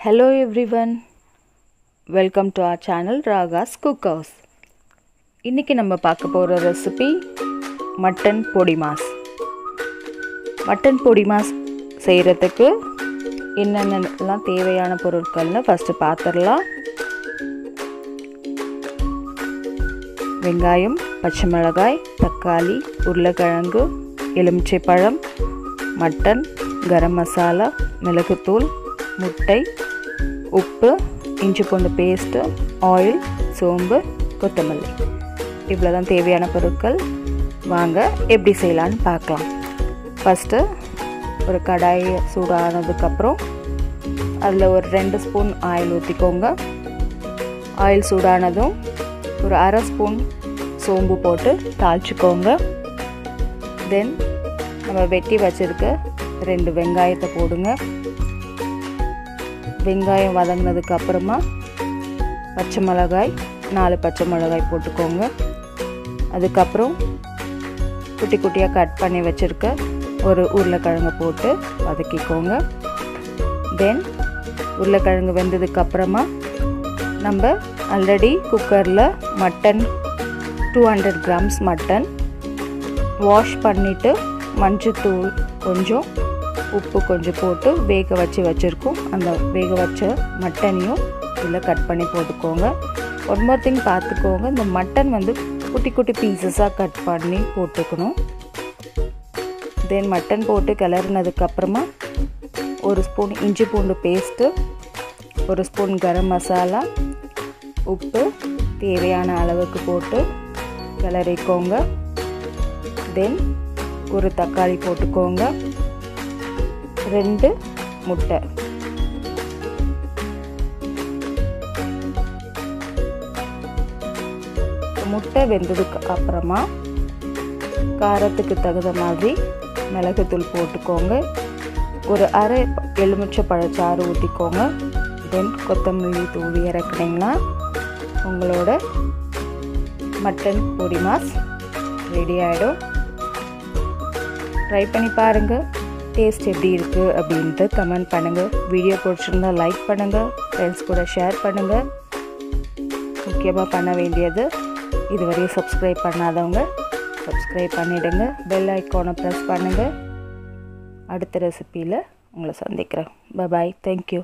Hello everyone welcome to our channel Raagas cook house இன்றைக்கி நம்ம பார்க்க போகிற recipe mutton podimas. Mutton podimas செய்கிறதுக்கு என்னென்னலாம் தேவையான பொருட்கள்னு ஃபஸ்ட்டு பார்த்துடலாம் வெங்காயம் பச்சை மிளகாய் தக்காளி உருளைக்கிழங்கு எலுமிச்சைப்பழம் மட்டன் கரம் மசாலா மிளகுத்தூள் முட்டை உப்பு இஞ்சி பூண்டு பேஸ்ட்டு ஆயில் சோம்பு கொத்தமல்லி. இவ்வளோ தான் தேவையான பொருட்கள். வாங்க எப்படி செய்யலான்னு பார்க்கலாம். ஃபஸ்ட்டு ஒரு கடாய் சூடானதுக்கப்புறம் அதில் ஒரு ரெண்டு ஸ்பூன் ஆயில் ஊற்றிக்கோங்க ஆயில் சூடானதும் ஒரு அரை ஸ்பூன் சோம்பு போட்டு தாளிச்சிக்கோங்க. தென் நம்ம வெட்டி வச்சுருக்க ரெண்டு வெங்காயத்தை போடுங்க. வெங்காயம் வதங்கினதுக்கு அப்புறமா பச்சை மிளகாய் நாலு பச்சை மிளகாய் போட்டுக்கோங்க. அதுக்கப்புறம் குட்டி குட்டியாக கட் பண்ணி வச்சுருக்க ஒரு உருளைக்கிழங்கு போட்டு வதக்கிக்கோங்க. தென் உருளைக்கிழங்கு வெந்ததுக்கப்புறமா நம்ம ஆல்ரெடி குக்கரில் mutton two hundred grams mutton wash பண்ணிவிட்டு மஞ்சத்தூள் கொஞ்சம் உப்பு கொஞ்சம் போட்டு வேக வச்சு வச்சுருக்கோம். அந்த வேக வச்ச மட்டனையும் இதில் கட் பண்ணி போட்டுக்கோங்க. ஒன் மோர் திங் பார்த்துக்கோங்க. இந்த மட்டன் வந்து குட்டி குட்டி பீசஸாக கட் பண்ணி போட்டுக்கணும். தென் மட்டன் போட்டு கிளறினதுக்கப்புறமா ஒரு ஸ்பூன் இஞ்சி பூண்டு பேஸ்ட்டு ஒரு ஸ்பூன் கரம் மசாலா உப்பு தேவையான அளவுக்கு போட்டு கிளறிக்கோங்க. தென் ஒரு தக்காளி போட்டுக்கோங்க. ரெண்டு முட்டை. முட்டை வெந்ததுக்கு அப்புறமா காரத்துக்கு தகுந்த மாதிரி மிளகுத்தூள் போட்டுக்கோங்க. ஒரு அரை எலுமிச்சை பழச்சாறு ஊற்றிக்கோங்க தென் கொத்தமல்லி தூவி இறக்குனீங்கன்னா உங்களோட மட்டன் பொடி மாஸ் ரெடி ஆகிடும் ட்ரை பண்ணி பாருங்கள் டேஸ்ட் எப்படி இருக்குது அப்படின்ட்டு கமெண்ட் பண்ணுங்கள் வீடியோ பிடிச்சிருந்தால் லைக் பண்ணுங்கள் ஃப்ரெண்ட்ஸ் கூட ஷேர் பண்ணுங்கள் முக்கியமாக பண்ண வேண்டியது இதுவரையும் சப்ஸ்கிரைப் பண்ணாதவங்க சப்ஸ்கிரைப் பண்ணிவிடுங்க பெல் ஐக்கானை ப்ரெஸ் பண்ணுங்கள் அடுத்த ரெசிப்பியில் உங்களை சந்திக்கிறேன். Bye thank you